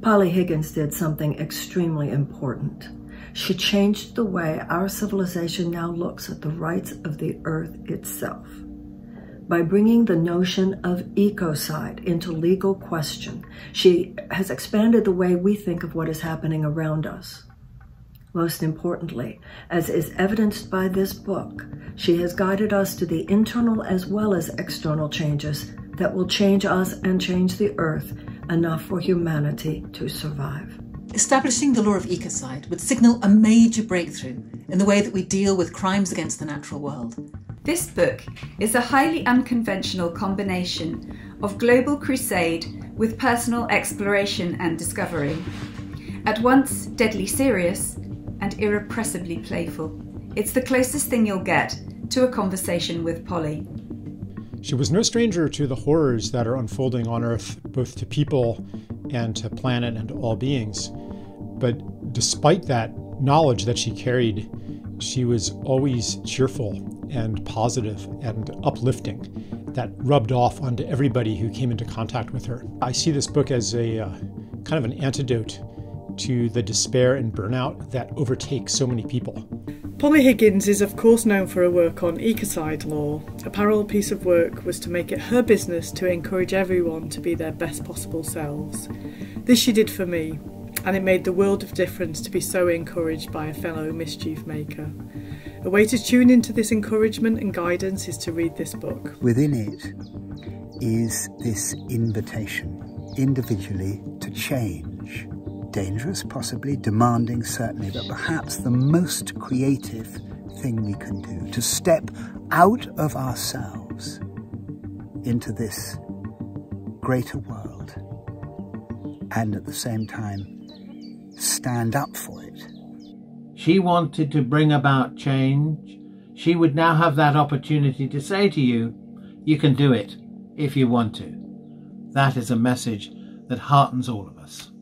Polly Higgins did something extremely important. She changed the way our civilization now looks at the rights of the earth itself. By bringing the notion of ecocide into legal question, she has expanded the way we think of what is happening around us. Most importantly, as is evidenced by this book, she has guided us to the internal as well as external changes that will change us and change the earth enough for humanity to survive. Establishing the law of ecocide would signal a major breakthrough in the way that we deal with crimes against the natural world. This book is a highly unconventional combination of global crusade with personal exploration and discovery. At once deadly serious and irrepressibly playful, it's the closest thing you'll get to a conversation with Polly. She was no stranger to the horrors that are unfolding on Earth, both to people and to planet and to all beings. But despite that knowledge that she carried, she was always cheerful and positive and uplifting that rubbed off onto everybody who came into contact with her. I see this book as a uh, kind of an antidote to the despair and burnout that overtakes so many people. Polly Higgins is, of course, known for her work on ecocide law. A parallel piece of work was to make it her business to encourage everyone to be their best possible selves. This she did for me, and it made the world of difference to be so encouraged by a fellow mischief maker. A way to tune into this encouragement and guidance is to read this book. Within it is this invitation, individually, to change dangerous, possibly, demanding, certainly, but perhaps the most creative thing we can do to step out of ourselves into this greater world and at the same time stand up for it. She wanted to bring about change. She would now have that opportunity to say to you, you can do it if you want to. That is a message that heartens all of us.